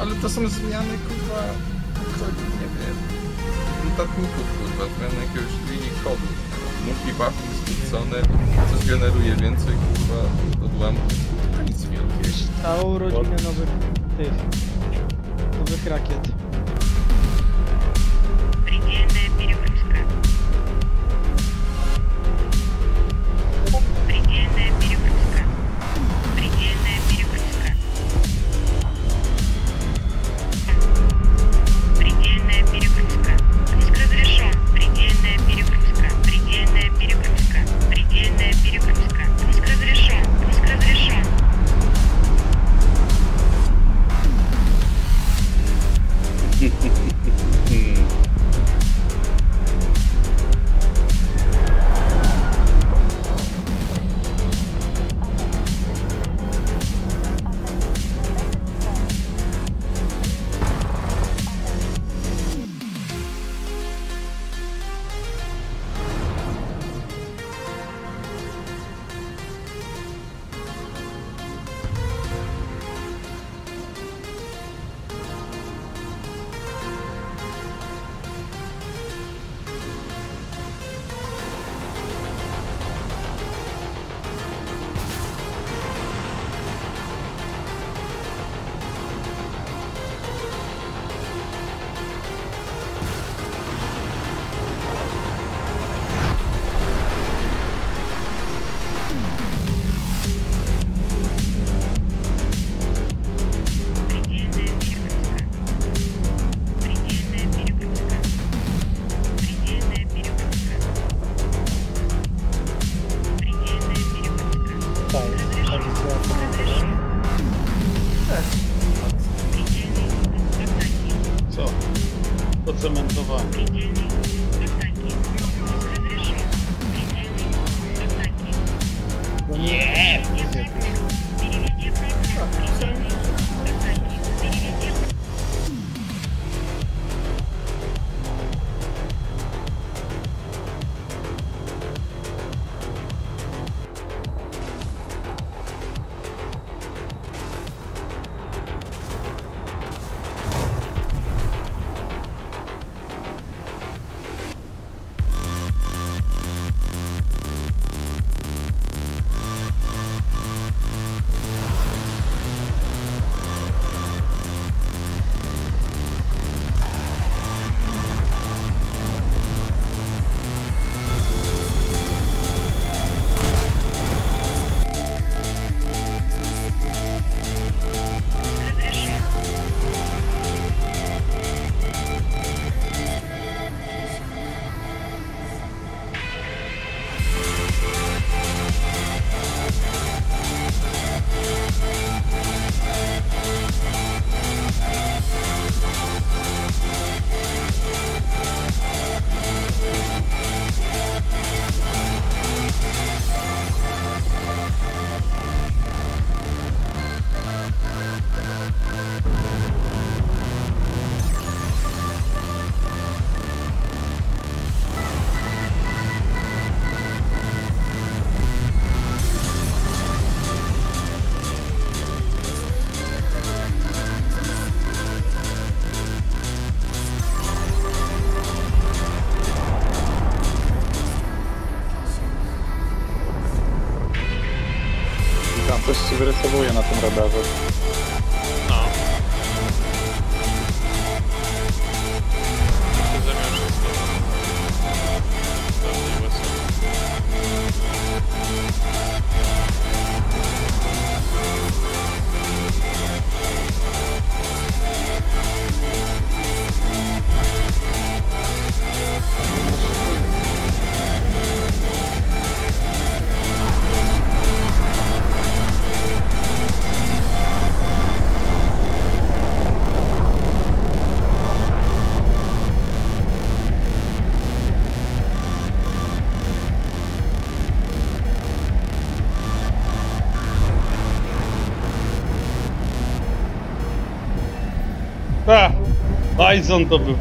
Ale to są zmiany, kurwa, to nie wiem, notatników, kurwa, zmiany jakiegoś linii kodu. Multibuffer skrócone, co zgeneruje więcej, kurwa, odłamków. To nic wielkiego. Całą rodzinę nowych tych nowych rakiet. tutaj realizacja Co? Pocementowanie. Wyrysowuje na tym radarze. A! Bison to był.